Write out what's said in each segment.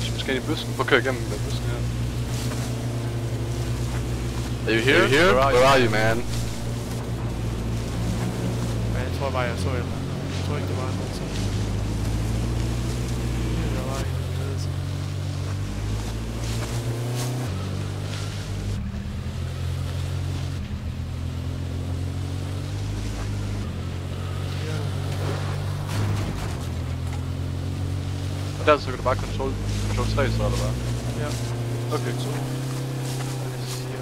package. Vi skal ind i bussen. Prøv at køre igennem den bussen her. Are you here? Are you here? Where are, Where are you, man? Men jeg tror bare, jeg så et eller andet. Jeg tror ikke, det var noget Og der så kan du bare control, control 3 så, eller hvad? Ja. Okay. Så. Og det siger...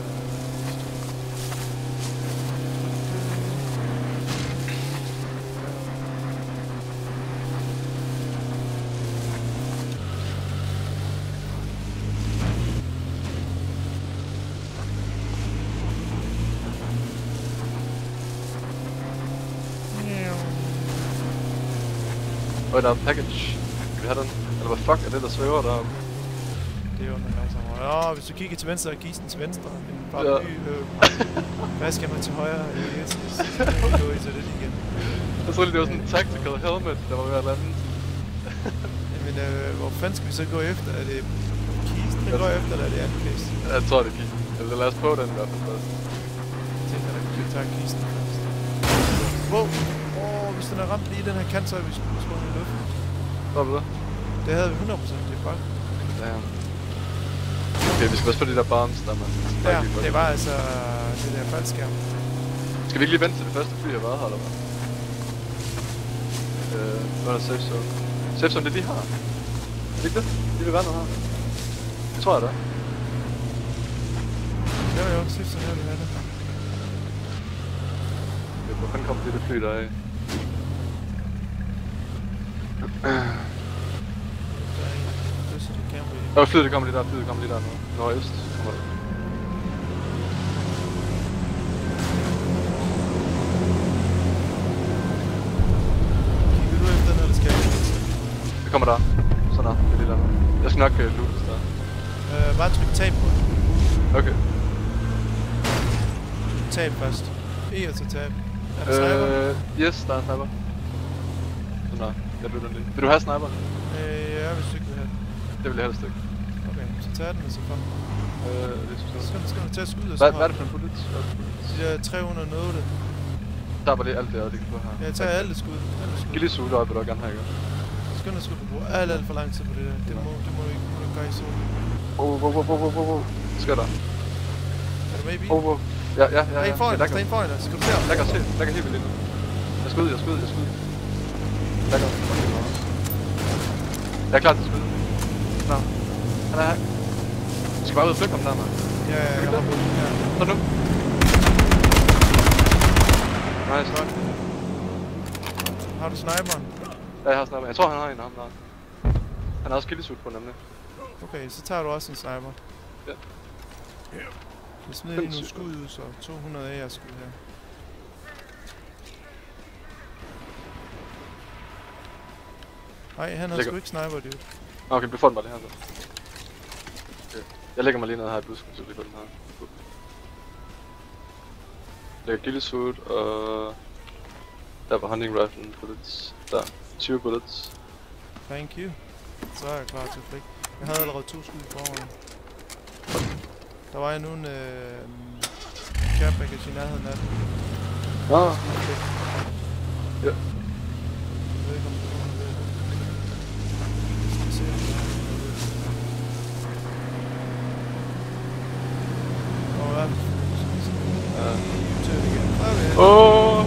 Og der er en package. Skal vi have den? Eller hvad fuck er det, der svæver deroppe? Det er jo noget langsommere. Ja, hvis du kigger til venstre, er gisen til venstre. En paraply. Ja. Øh, hvad skal man til højre? Yes, yes. Gå i til det igen. Jeg troede det var sådan en tactical helmet, der var ved at lande. Jamen, øh, hvor fanden skal vi så gå efter? Er det kisten, der går efter, eller er det anden case? Jeg tror, det gik. Eller lad os prøve den i hvert fald først. Jeg tænker, at vi tager kisten først. Wow! Åh, oh, hvis den er ramt lige den her kant, så er vi sprunget i luften. Tror du det? Det havde vi 100% det er bare. Damn. Okay, vi skal passe på de der bombs, der man. Der, det var altså det der faldskærm. Skal vi ikke lige vente til det første fly har været her, eller hvad? Øh, hvad er der safe zone? Safe zone, det de har. Er det ikke det? De vil være noget her. Det tror jeg da. Det var jo også så her vi havde det. Okay, hvor fanden kommer det der fly der af? Der er en pludselig det vi. Åh, flyet det kommer lige der, flyet kommer lige der nu. Nordøst kommer det. Kigger du efter den, eller skal jeg? Det kommer der. Sådan der, det er lige der nu. Jeg skal nok uh, loot der. Øh, bare tryk tab på den. Okay. Tab først. E og så tab. Er der sniper? Øh, yes, der er en sniper. Sådan der. Jeg looter lige. Vil du have sniper? Øh, ja, hvis du ikke vil have. Det vil jeg helst ikke. Okay, så tag den, og så kom. Øh, det synes Så skal, skal du tage skud, og så Hvad, hvad er det for en bullet? Det? De der 300 nåle. Der er bare lige alt det, jeg ligger på her. Ja, tag alle skud. Alle skud. Giv lige suge op, vil du gerne have, ikke? Skynd dig sgu, du bruger alt, alt for lang tid på det der. Det må, det må du ikke, må du ikke gøre i sol. Oh, wow, wow, wow, wow, wow, wow. Sker der? Er du med i Oh, bilen? wow. Ja, ja, ja. Der er en foran dig, der er en foran dig. Skal du se ham? Jeg kan se, jeg kan helt vildt ind. Jeg jeg skyder, jeg skyder. Jeg kan okay, meget. Jeg er klar til at skyde. Han er her. Vi skal bare ud og flytte ham der, mand. Ja, ja, jeg har det? ja. Så nu. Nice nok. Har du sniperen? Ja, jeg har snart Jeg tror, han har en af ham der. Han har også kildesut på, nemlig. Okay, så tager du også en sniper. Ja. Jeg smider lige nogle skud ud, så 200 AR skud her. Nej, han har sgu ikke sniper, dude. Okay, befund mig lige her så. Jeg lægger mig lige ned her i busken, så vi får den her. Lægger kildesut, og... Der var hunting rifle bullets. Der. 20 bullets. Thank you. Så er jeg klar til flik. Jeg havde allerede to skud forvejen. Der var endnu en øh, care package i nærheden af den. Nå. Ja. Jeg ved ikke, om det er nogen, der ved det. Skal se, om der er nogen, der ved det. Åh, hvad? Ja. Tør det igen. Okay. Åh!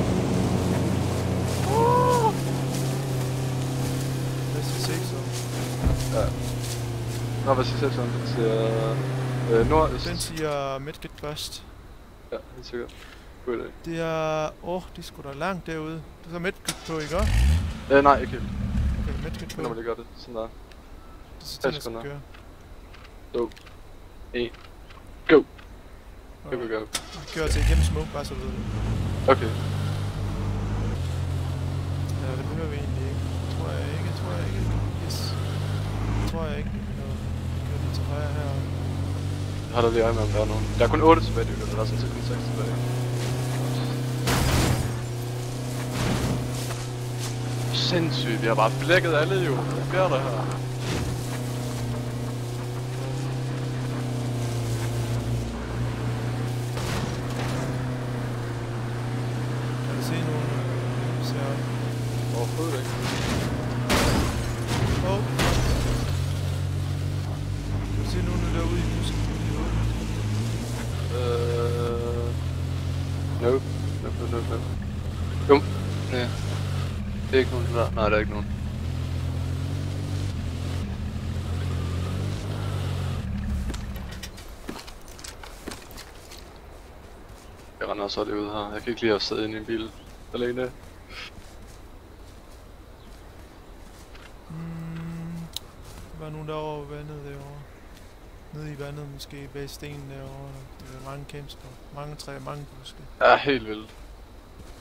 Næste 6 så. Ja. Nå, hvad siger sådan? Den siger... Øh, nordøst. Den siger medkit først. Ja, helt sikkert. God idé. Det er... Åh, oh, det er sgu da langt derude. Du tager medkit på, ikke også? Øh, nej, ikke helt. Okay, medkit på. Når man lige gør det. Sådan der. Det er sådan, jeg skal. To. En. Go. Go, go, Okay. go. Vi kører til igennem smoke, bare så du ved det. Okay. Ja, det behøver vi egentlig ikke. Tror jeg ikke, tror jeg ikke. Tror jeg ikke, vi kører til højre her. Jeg har da lige øje med, om der er nogen. Der er kun 8 tilbage, det der er sådan set kun 6 tilbage. Sindssygt, vi har bare blækket alle jo. Hvad sker der her? Nope. Nope, nope, nope, nope. Jo. Ja. Det er ikke nogen der. Nej, der er ikke nogen. Jeg render også lige ud her. Jeg kan ikke lige have siddet inde i en bil alene. Mm, var nogen derovre vandet derovre. Nede i vandet måske, bag stenen derovre. Der er mange camps på. Mange træer, mange buske. Ja, helt vildt.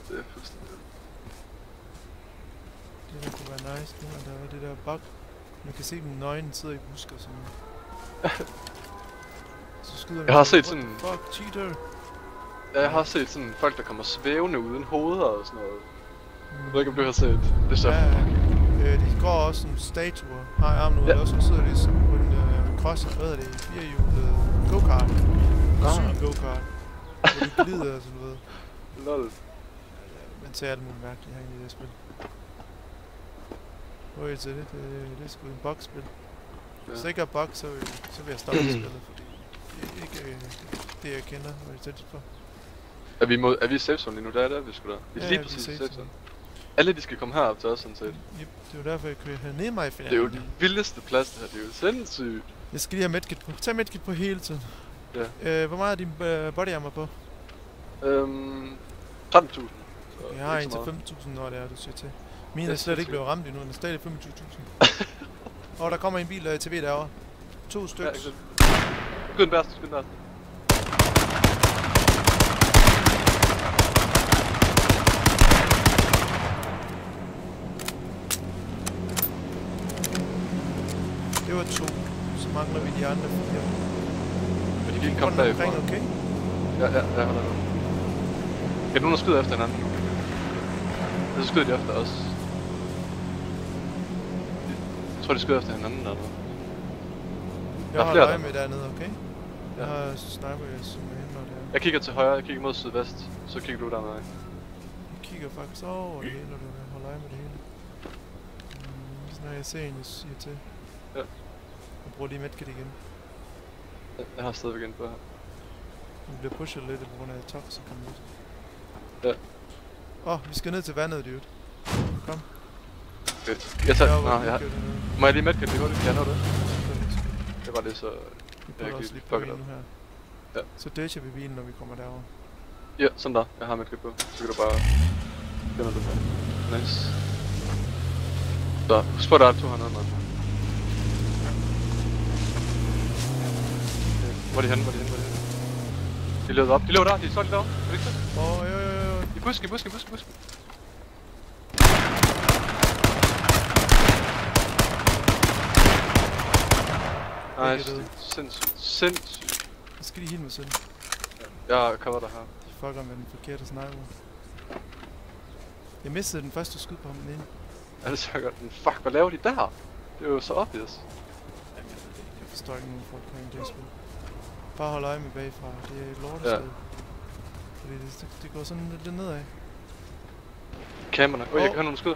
Det er fuldstændig. Det der kunne være nice nu, at der var det der bug. Man kan se dem nøgne sidder i busker og sådan. Så skyder Jeg har set "What sådan- Fuck, cheater! Ja, jeg har set sådan folk, der kommer svævende uden hoveder og sådan noget. Mm. Jeg ved ikke, om du har set. Det er så Ja, øh, de går også som statuer. Har armen ud, Ja. og så sidder de som på cross, hvad hedder det, firehjulet go-kart. Ah. Syg go-kart. Hvor de glider og sådan noget. lol. Man ser alt muligt mærkeligt herinde i det spil. Hvor er det til det? Det, det er sgu en boksspil. Hvis Ja. der ikke er bug, så, så vil jeg stoppe spillet, fordi det er ikke øh, det, jeg kender, hvor det er på. Er vi, mod, er vi i safe zone lige nu? Der er der, vi skulle da. Vi er Ja, lige præcis i safe zone. Alle de skal komme herop til os, sådan set. Yep, det er jo derfor, jeg kører hernede mig i Det er jo finalen. det vildeste plads, det her. Det er jo sindssygt. Jeg skal lige have medkit på. Tag medkit på hele tiden. Ja. Øh, hvor meget er din øh, body armor på? Øhm... 13.000. Så Jeg har en til meget. 15.000, når det er, du siger til. Min er slet ikke blevet ramt endnu, den er stadig 25.000. Og der kommer en bil øh, til ved derovre. To Ja, stykker. så. Skyd den værste, skyd den værste. det var to. Mangler vi de andre fire. Ikke komme Rundt bagfra. okay? Ja, ja, ja, holder nu. Kan nogen der skyder efter hinanden? Ja, så skyder de efter os. Jeg tror, de skyder efter hinanden eller noget. Jeg har øje der. med dernede, okay? Jeg Ja. har sniper, jeg som er inde, når det er. Jeg kigger til højre, jeg kigger mod sydvest. Så kigger du dernede. Jeg kigger faktisk over det hele, og du kan holde øje med det hele. Mm, så når jeg ser en, jeg siger til. Ja. Jeg bruger lige medkit igen. Jeg- har stadigvæk en på her. Den bliver pushet lidt på grund af tox og kommer ud. Ja. Åh, oh, vi skal ned til vandet, dude. Kom. Okay. Jeg tager... Derovre, Nå, vi jeg... dernede. Må jeg lige med lige hurtigt? Kan jeg nå det? Det var det så... Vi putter også lige lige på nu her. Ja. Så dasher vi bilen, når vi kommer derover. Ja, sådan der. Jeg har mit på. Så kan du bare... Finder det Nice. Så, at der er to hernede, mand. Okay. Hvor er de henne? Hvor er de henne? Hvor er de henne? De løber op. De løber der. De står lige derovre. Er det ikke det? Åh, oh, jo, jo, jo. I busken, i busken, i busken, i. Begge Nice. Sindssygt. Sindssygt. Så skal de helt med søn. Jeg kommer der her. De fucker med den forkerte sniper. Jeg mistede den første skud på ham den ene. Er det så godt? Men fuck, hvad laver de der? Det er jo så obvious. Jamen, jeg. Jeg forstår ikke nogen folk på spil. Bare hold øje med bagfra. Det er et lortested. Ja. Fordi det, det, det, går sådan lidt, lidt nedad. Kamerne. Oj, jeg Åh. kan høre nogle skud.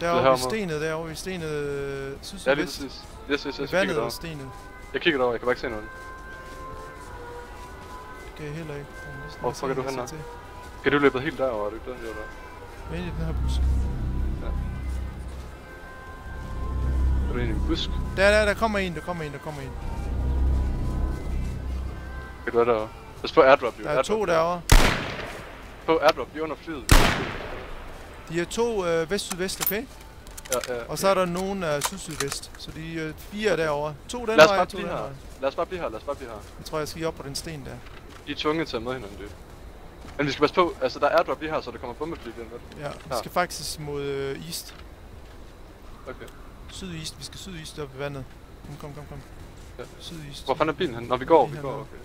Derovre ved stenet, derovre ved stenet øh, syd Ja, lige vest. præcis. Yes, yes, yes. Jeg vandet og stenet. Jeg kigger derover, jeg kan bare ikke se noget. Det kan jeg heller ikke. Jeg Hvor fuck er du henne jeg. Kan du løbe helt derover, er du ikke der? Jo, der. Men i den her busk. Er du i en busk? Der, der, der kommer en, der kommer en, der kommer en. Kan du være derovre? Pas på airdrop, jo. Der er airdrop, to derovre. På airdrop, vi er under flyet. De er to øh, vest-syd-vest, okay? Ja, ja. Og så er der nogen af syd-syd-vest. Så de er øh, fire er derovre. To den vej, to den her. vej. Lad os bare blive her, lad os bare blive her. Jeg tror, jeg skal lige op på den sten der. De er tvunget til at med hinanden, dude. Men vi skal passe på, altså der er airdrop lige her, så der kommer bombefly lige om. Ja, vi skal faktisk mod øh, east. Okay. Syd-east. Vi skal syd-east op ved vandet. Kom, kom, kom, kom. Ja. Syd-east. Hvor fanden er bilen henne? Når vi går, Lige vi går. Okay.